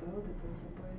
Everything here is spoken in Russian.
да, вот этого заповедника